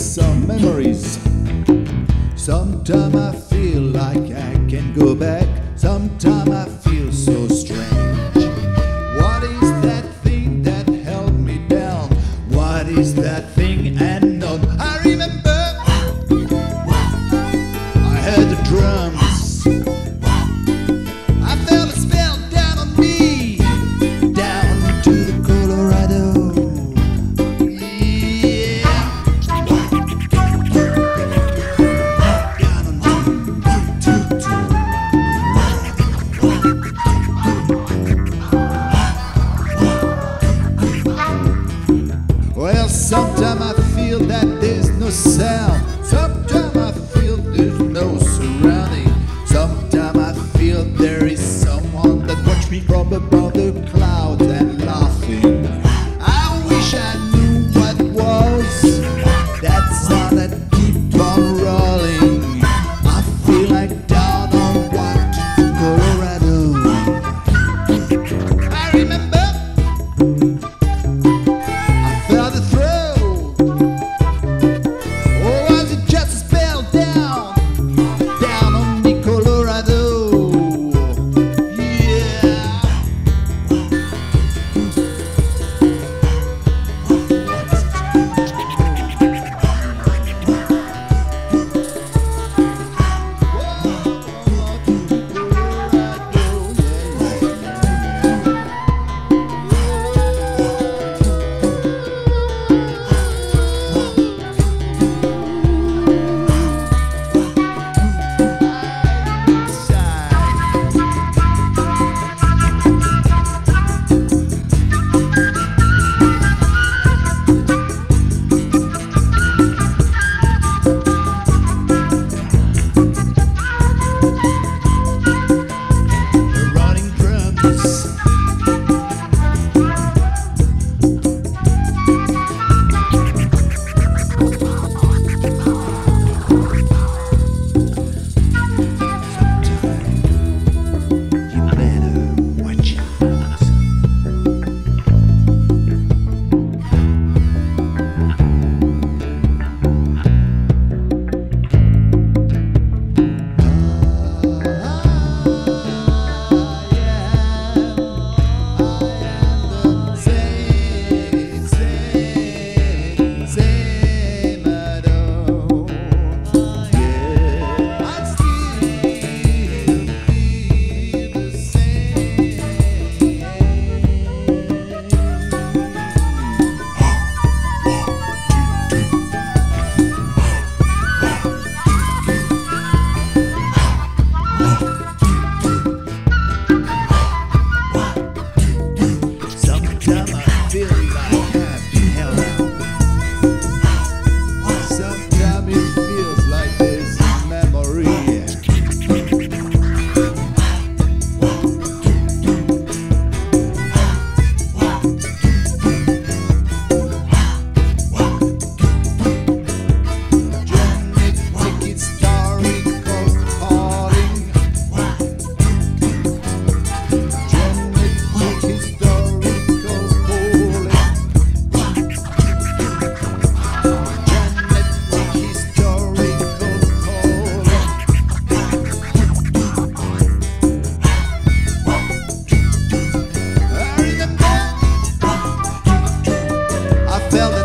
stories. Sometimes I feel like I can go back. Sometimes I feel so strange. What is that thing that held me down? What is that thing unknown? I remember I heard the drums. No. Sometimes I feel there's no surrounding. Sometimes I feel there is someone that watch me from above the clouds peace. tell